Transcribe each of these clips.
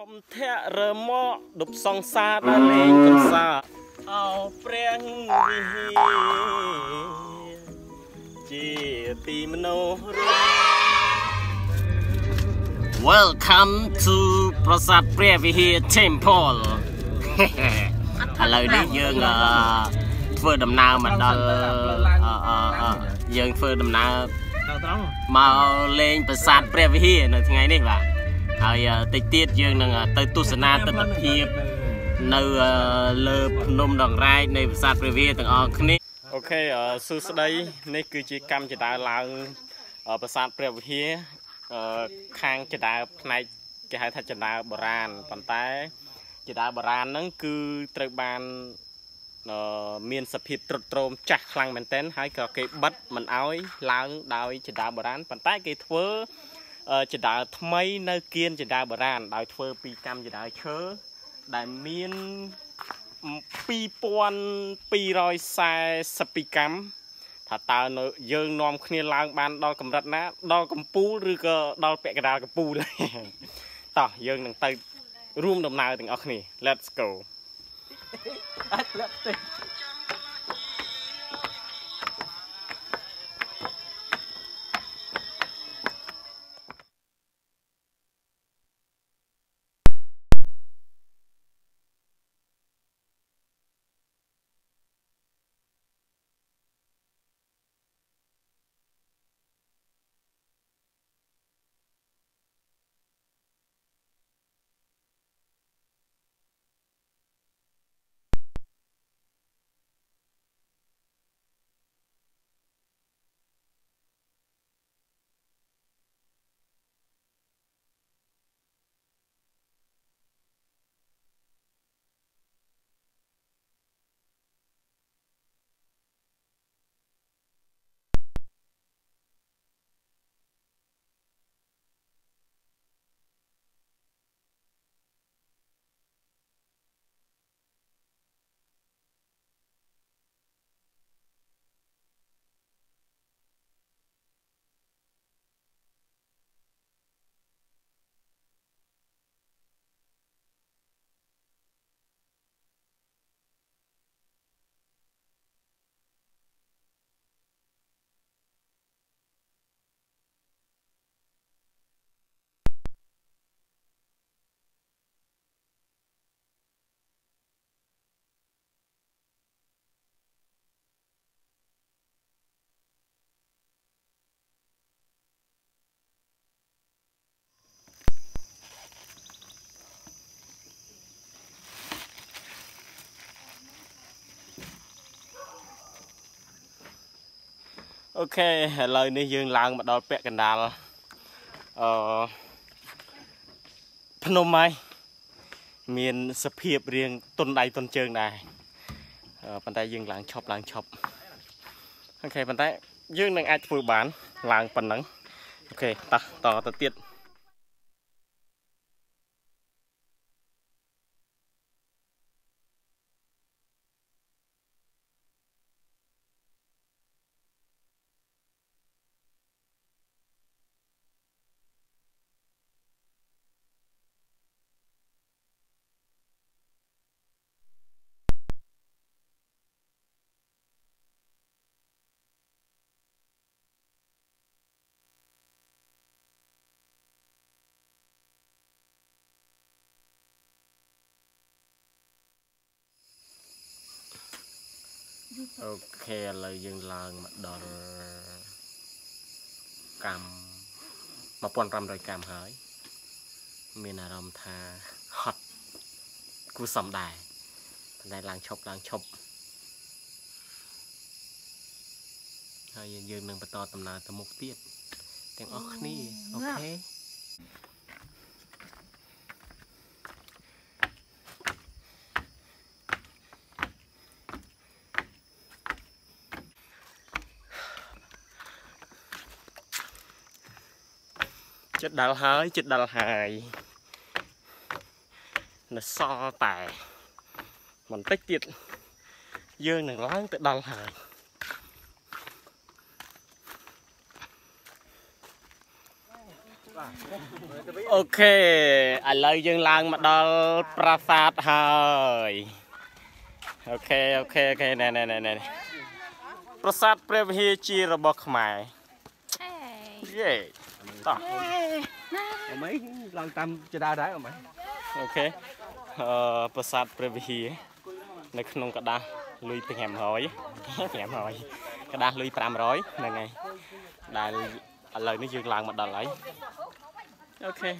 ខំធាក់រើមកដប់សង្សារដល់លេងកំសាអោព្រះវិហារជាទីមនោរម្យ Welcome to ប្រាសាទព្រះវិហារ Temple ឥឡូវនេះយើងអឺធ្វើដំណើរមកដល់អឺអឺអឺយើងធ្វើដំណើរដល់ត្រង់មកលេងប្រាសាទព្រះវិហារនៅថ្ងៃនេះបាទ ហើយតិចទៀតយើងនឹងទៅទស្សនាទិដ្ឋភាព នៅលើភ្នំដងរែកនៃប្រាសាទព្រះវិហារទាំងអស់គ្នាអូខេសួស្តីនេះគឺជាកម្មចដាឡើងប្រាសាទព្រះវិហារខាងចដាផ្នែកគេហៅថាចដាបុរាណប៉ុន្តែចដាបុរាណហ្នឹងគឺត្រូវបានមានសភាពត្រុតត្រោមចាស់ខ្លាំងមែនទែនហើយក៏គេបិទមិនអោយឡើងដោយចដាបុរាណប៉ុន្តែគេធ្វើ ចដាថ្មីនៅគៀនចដាបុរាណដោយធ្វើពីកម្មចដាឈើដែលមាន2242កម្មថាតើនៅយើងនាំគ្នាឡើងបានដល់កម្រិតណា ដល់កំពូលឬក៏ដល់ពាក់កណ្ដាលកំពូលតោះយើងនឹងទៅរួមដំណើរទាំងអស់គ្នា Let's go អាចលាក់ទេ OK ឥឡូវនេះយើងឡើងមកដល់ពាក់កណ្ដាលអឺភ្នំហើយមានសភាពរៀងទន់ដៃទន់ជើងដែរប៉ុន្តែយើងឡើងឈប់ឡើងឈប់ OK ប៉ុន្តែយើងនឹងអាចធ្វើបានឡើងប៉ុណ្ណឹង OK តោះតទៅទៀត អូខេឥឡូវយើងឡើងមកដល់កម្ម1500កម្មហើយ មានអារម្មណ៍ថាហត់គួរសមដែរប៉ុន្តែឡើងឈប់ឡើងឈប់ហើយយើងនឹងបន្តដំណើរទៅមុខទៀតទាំងអស់គ្នាអូខេ ចិត្តដល់ហើយចិត្តដល់ហើយនៅសល់តែបន្តិចទៀតយើងនឹងឡើងទៅដល់ហើយ OK ឥឡូវយើងឡើងមកដល់ប្រាសាទហើយ OK OK OK ណែណែណែណែប្រាសាទព្រះវិហារជារបស់ខ្មែរយេ តោះ អមីឡើងតាមចដាដែរអមី អូខេអឺប្រាសាទព្រះវិហារនៅក្នុងกระดาษលុយ500 500กระดาษលុយ500ហ្នឹងហើយដែលឥឡូវនេះយើងឡើងមកដល់ហើយអូខេ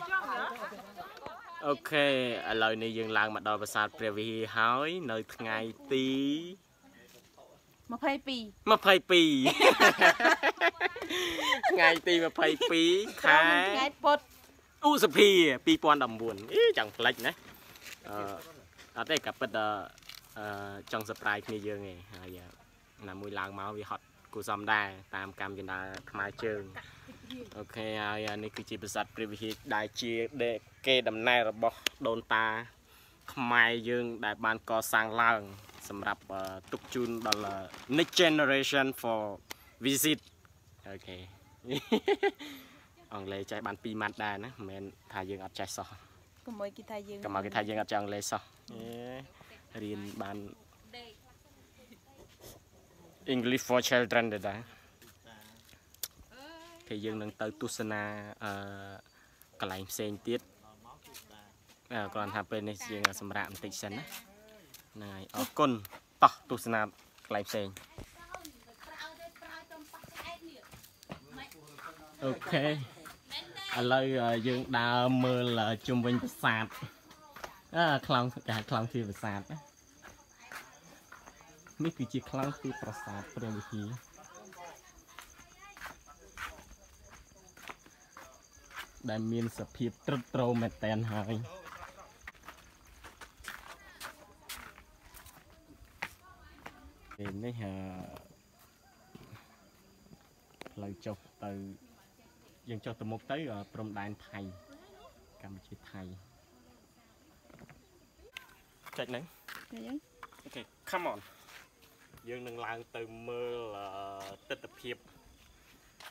អូខេឥឡូវនេះយើងឡើងមកដល់ប្រាសាទព្រះវិហារហើយនៅថ្ងៃទី 22 22ថ្ងៃទី22ខែថ្ងៃពុតឧសភា2019អីចង់ផ្លេចណាអឺអត់ទេក៏ពិតអឺចង់ surprise គ្នាយើងឯងហើយណាមួយឡើងមកវាហត់គូសំដែរតាមកម្មយន្តការខ្មែរជើងអូខេហើយនេះគឺជាប្រាសាទព្រះវិហារដែលជាគេដំណើររបស់ដូនតាខ្មែរយើងដែលបានកសាងឡើង សម្រាប់ទុកជូនដល់ next generation for visit អូខេអង់គ្លេសចេះបាន2ម៉ាត់ដែរណាមិនមែនថាយើងអត់ចេះសោះកុំឲ្យគេថាយើងកុំមកគេថាយើងអត់ចេះអង់គ្លេសសោះអេរៀនបាន English for children ដែរគេយើងនឹងទៅទស្សនាអឺកន្លែងផ្សេងទៀតអឺគ្រាន់ថាពេលនេះយើងសម្រាប់បន្តិចសិនណា ហ្នឹងហើយអរគុណតោះទស្សនាកន្លែងផ្សេងអូខេឥឡូវយើងដើរមើលជុំវិញប្រាសាទអើខ្លាំងគេខ្លាំងជាប្រាសាទណានេះគឺជាខ្លាំងទីប្រាសាទព្រះវិហារដែលមានសភាពត្រឹតត្រោមែនតែនហើយ ពេលនេះអឺផ្លូវចុះទៅយើងចុះទៅមុខទៅព្រំដែនថៃកម្ពុជាថៃចុចហ្នឹងអញ្ចឹងអូខេ come on យើងនឹងឡើងទៅមើលទស្សនភាព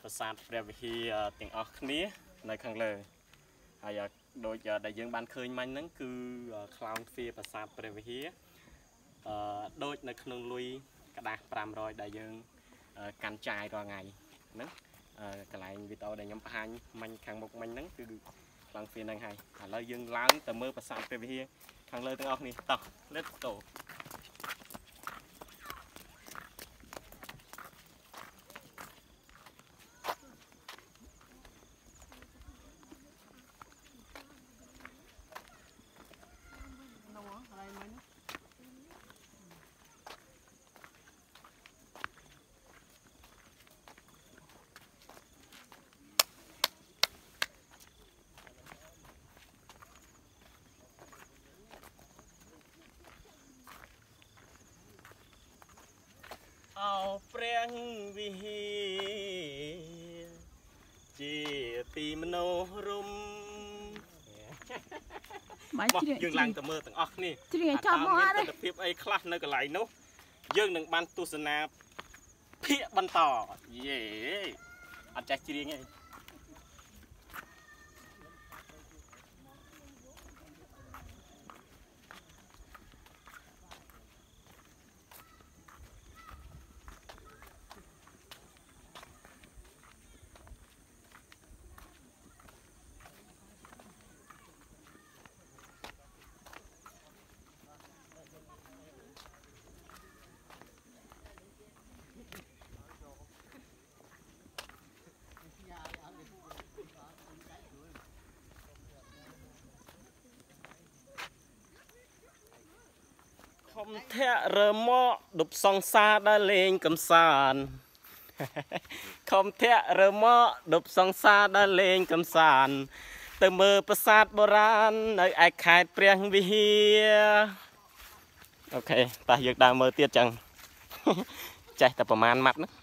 ប្រាសាទព្រះវិហារទាំងអស់គ្នា នៅខាងលើហើយដូចដែលយើងបានឃើញមិញហ្នឹងគឺខ្លោងទ្វារប្រាសាទព្រះវិហារអឺដូចនៅក្នុងលុយ កដាស់500ដែលយើងកាន់ចាយរាល់ថ្ងៃហ្នឹងកន្លែងវីដេអូដែលខ្ញុំបង្ហាញមិញខាងមុខមិញហ្នឹងគឺខ្លោងទ្វារហ្នឹងហើយឥឡូវយើងឡើងទៅមើលប្រាសាទព្រះវិហារខាងលើទាំងអស់គ្នាតោះ let's go អោ ព្រះវិហារជាទីមនោរមបាច់បោះជ្រៀងយើងឡើងទៅមើលទាំងអស់គ្នាជ្រៀងឲ្យចាប់មកអត់ទទេស្សនភាពអីខ្លះនៅកន្លែងនោះយើងនឹងបានទស្សនាភាកបន្តយេអត់ចេះច្រៀងទេ ធាក់រើមកដប់សង្សារដែលលេងកំសាន្តខំធាក់រើមកដប់សង្សារដែលលេងកំសាន្តទៅមើលប្រាសាទបុរាណនៅឯខេត្តព្រះវិហារអូខេតោះយើងដើរមើលទៀតចឹងចេះតែប្រមាណម៉ាត់ណា